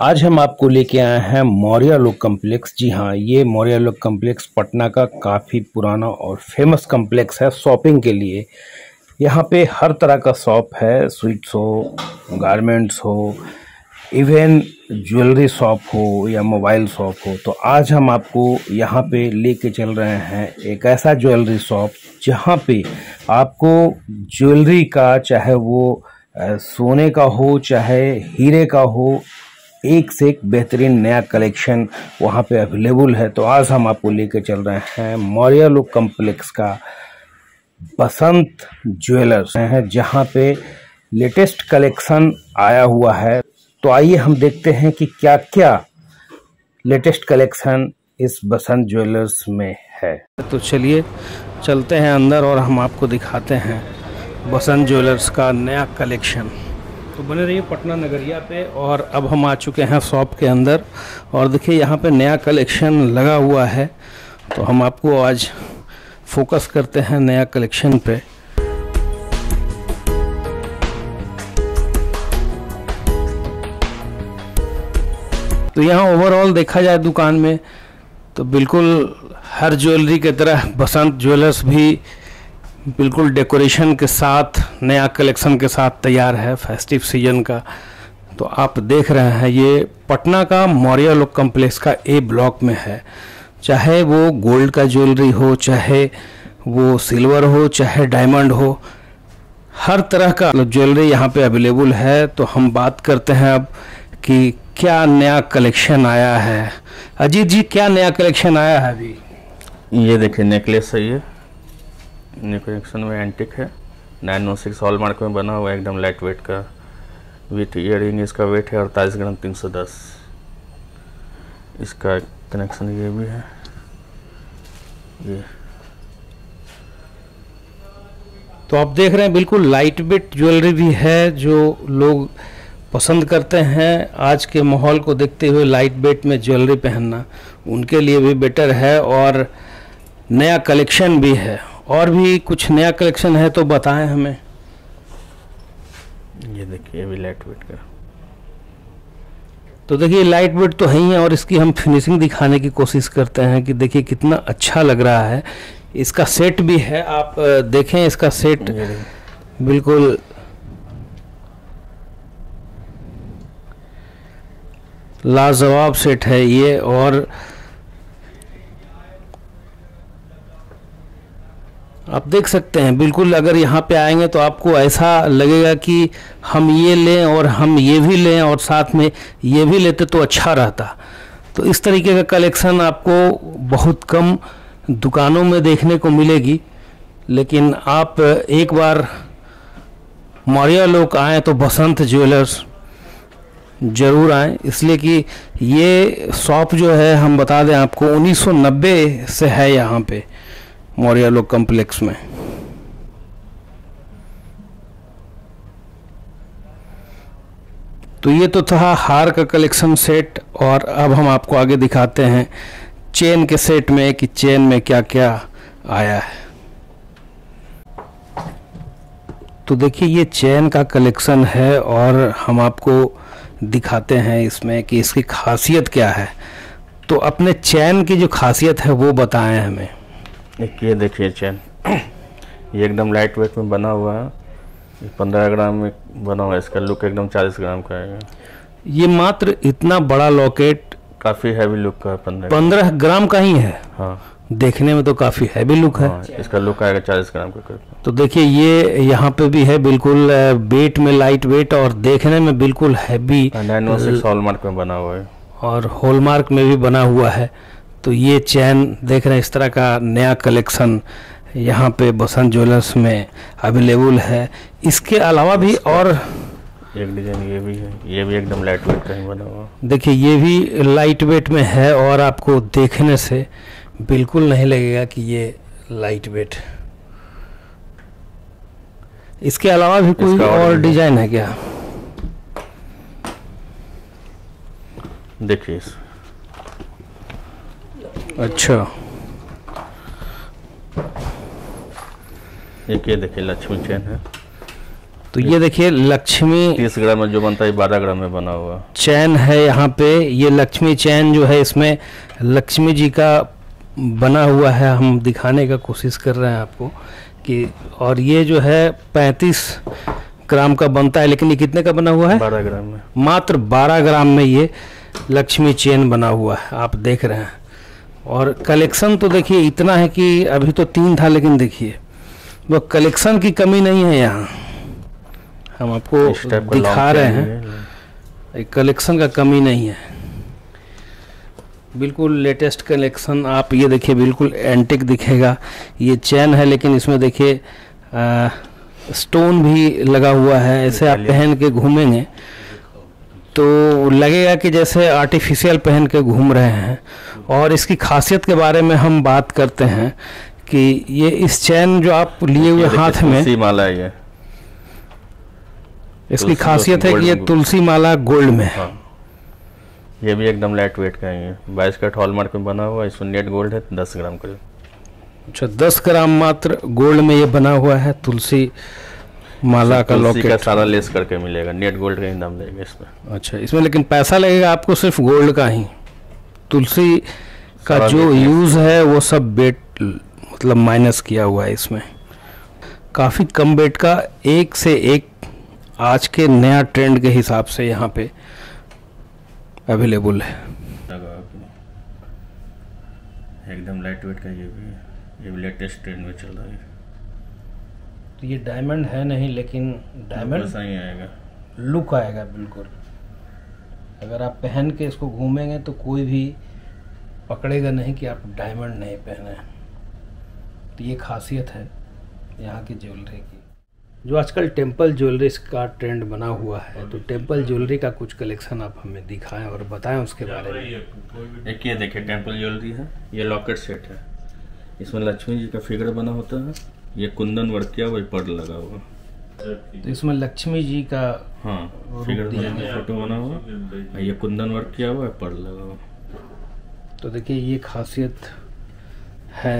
आज हम आपको लेके आए हैं मौर्य लोक कम्प्लेक्स जी हाँ ये मौर्य लोक कम्प्लेक्स पटना का काफ़ी पुराना और फ़ेमस कम्प्लेक्स है शॉपिंग के लिए। यहाँ पे हर तरह का शॉप है स्वीट्स हो गारमेंट्स हो इवन ज्वेलरी शॉप हो या मोबाइल शॉप हो। तो आज हम आपको यहाँ पे लेके चल रहे हैं एक ऐसा ज्वेलरी शॉप जहाँ पे आपको ज्वेलरी का, चाहे वो सोने का हो, चाहे हीरे का हो एक से एक बेहतरीन नया कलेक्शन वहाँ पे अवेलेबल है। तो आज हम आपको लेके चल रहे हैं मौर्य लोक कम्प्लेक्स का बसंत ज्वेलर्स। है जहाँ पे लेटेस्ट कलेक्शन आया हुआ है। तो आइए हम देखते हैं कि क्या क्या लेटेस्ट कलेक्शन इस बसंत ज्वेलर्स में है। तो चलिए, चलते हैं अंदर और हम आपको दिखाते हैं बसंत ज्वेलर्स का नया कलेक्शन। तो बने रहिए पटना नगरिया पे और अब हम आ चुके हैं शॉप के अंदर। और देखिए, यहाँ पे नया कलेक्शन लगा हुआ है। तो हम आपको आज फोकस करते हैं नया कलेक्शन पे। तो यहाँ ओवरऑल देखा जाए दुकान में तो बिल्कुल हर ज्वेलरी की तरह बसंत ज्वेलर्स भी बिल्कुल डेकोरेशन के साथ, नया कलेक्शन के साथ तैयार है फेस्टिव सीज़न का। तो आप देख रहे हैं, ये पटना का मौर्य लोक कम्प्लेक्स का ए ब्लॉक में है। चाहे वो गोल्ड का ज्वेलरी हो, चाहे वो सिल्वर हो, चाहे डायमंड हो, हर तरह का ज्वेलरी यहाँ पे अवेलेबल है। तो हम बात करते हैं अब कि क्या नया कलेक्शन आया है। अजीत जी, क्या नया कलेक्शन आया है अभी? ये देखिए, नेकलेस है ये। कलेक्शन में एंटिक है। नाइन वन सिक्स हॉलमार्क में बना हुआ एकदम लाइट वेट का। विथ ईयर रिंग इसका वेट है अड़तालीस ग्राम तीन सौ दस। इसका कनेक्शन ये भी है। ये। तो आप देख रहे हैं बिल्कुल लाइट वेट ज्वेलरी भी है जो लोग पसंद करते हैं आज के माहौल को देखते हुए लाइट वेट में ज्वेलरी पहनना। उनके लिए भी बेटर है और नया कलेक्शन भी है। और भी कुछ नया कलेक्शन है तो बताएँ हमें। ये देखिए ये भी लाइट वेट का। तो देखिए लाइट वेट तो है ही है और इसकी हम फिनिशिंग दिखाने की कोशिश करते हैं कि देखिए कितना अच्छा लग रहा है। इसका सेट भी है आप देखें इसका सेट बिल्कुल। लाजवाब सेट है ये और आप देख सकते हैं, बिल्कुल अगर यहाँ पे आएँगे तो आपको ऐसा लगेगा कि हम ये लें और हम ये भी लें और साथ में ये भी लेते तो अच्छा रहता। तो इस तरीके का कलेक्शन आपको बहुत कम दुकानों में देखने को मिलेगी, लेकिन आप एक बार मौर्य लोग आएँ तो बसंत ज्वेलर्स ज़रूर आएँ। इसलिए कि ये शॉप जो है, हम बता दें आपको 1990 से है यहाँ पे। मौर्य लोक कम्प्लेक्स में। तो ये तो था हार का कलेक्शन सेट और अब हम आपको आगे दिखाते हैं चेन के सेट में कि चेन में क्या क्या आया है। तो देखिए ये चेन का कलेक्शन है और हम आपको दिखाते हैं इसमें कि इसकी खासियत क्या है। तो अपने चैन की जो खासियत है वो बताएँ हमें। एक ये देखिए चैन। ये एकदम लाइट वेट में बना हुआ है। पंद्रह ग्राम में बना हुआ है। इसका लुक एकदम चालीस ग्राम का है ये मात्र इतना बड़ा लॉकेट काफ़ी हैवी लुक का है पंद्रह। पंद्रह ग्राम का ही है। हाँ। देखने में तो काफ़ी हैवी लुक है। हाँ इसका लुक आएगा चालीस ग्राम का करीब तो देखिए ये यहाँ पे भी है बिल्कुल वेट में लाइट वेट और देखने में बिल्कुल हैवी हॉलमार्क में बना हुआ है। और हॉलमार्क में भी बना हुआ है। तो ये चैन देख रहे हैं इस तरह का नया कलेक्शन यहाँ पे बसंत ज्वेलर्स में अवेलेबल है। इसके अलावा भी और एक डिज़ाइन ये भी है ये भी एकदम लाइट वेट का ही बना हुआ। देखिए ये भी लाइट वेट में है और आपको देखने से बिल्कुल नहीं लगेगा कि ये लाइट वेट इसके अलावा भी कोई और। डिज़ाइन। है क्या? देखिए अच्छा। एक ये देखिए लक्ष्मी चैन है। तो ये देखिए लक्ष्मी तीस ग्राम में जो बनता है बारह ग्राम में बना हुआ। चैन है यहाँ पे। ये लक्ष्मी चैन जो है इसमें लक्ष्मी जी का बना हुआ है। हम दिखाने का कोशिश कर रहे हैं आपको कि और ये जो है पैंतीस ग्राम का बनता है लेकिन ये कितने का बना हुआ है? बारह ग्राम में। मात्र 12 ग्राम में ये लक्ष्मी चेन बना हुआ है। आप देख रहे हैं। और कलेक्शन तो देखिए इतना है कि अभी तो तीन था लेकिन देखिए वो कलेक्शन की कमी नहीं है यहाँ। हम आपको दिखा रहे हैं। कलेक्शन का कमी नहीं है। बिल्कुल लेटेस्ट कलेक्शन आप ये देखिए बिल्कुल एंटिक दिखेगा। ये चैन है लेकिन इसमें देखिए स्टोन भी लगा हुआ है। ऐसे आप पहन के घूमेंगे तो लगेगा कि जैसे आर्टिफिशियल पहन के घूम रहे हैं। और इसकी खासियत के बारे में हम बात करते हैं कि ये इस चैन जो आप लिए हुए हाथ में माला है ये। इसकी खासियत है कि ये तुलसी माला गोल्ड में है। हाँ। ये भी एकदम लाइट वेट का ही बाईस का हॉलमार्क में बना हुआ है इसमें नेट गोल्ड है दस ग्राम का अच्छा दस ग्राम मात्र गोल्ड में ये बना हुआ है तुलसी माला का तुलसी का सारा लेस करके मिलेगा नेट गोल्ड का ही दाम लगेगा इसमें। अच्छा इसमें लेकिन पैसा लगेगा आपको सिर्फ़ गोल्ड का ही। तुलसी का जो यूज़ है वो सब बेट मतलब माइनस किया हुआ है इसमें। काफ़ी कम बेट का एक से एक आज के नया ट्रेंड के हिसाब से यहाँ पे अवेलेबल है। एकदम लाइट वेट का ये भी है। ये भी लेटेस्ट ट्रेंड में चल रहा है। तो ये डायमंड है नहीं लेकिन डायमंड आएगा। लुक आएगा बिल्कुल। अगर आप पहन के इसको घूमेंगे तो कोई भी पकड़ेगा नहीं कि आप डायमंड नहीं पहने हैं। तो ये खासियत है यहाँ की ज्वेलरी की। जो आजकल टेंपल ज्वेलरी का ट्रेंड बना हुआ है तो टेंपल ज्वेलरी का कुछ कलेक्शन आप हमें दिखाएँ और बताएँ उसके बारे में। एक ये देखिए टेंपल ज्वेलरी है ये लॉकेट सेट है। इसमें लक्ष्मी जी का फिगर बना होता है ये कुंदन वर्क किया हुआ पर्ल लगा हुआ। तो इसमें लक्ष्मी जी का हाँ फिगर दिया गया। फ़ोटो बना हुआ। ये कुंदन वर्क किया हुआ है पर्ल लगा हुआ। तो देखिए ये खासियत है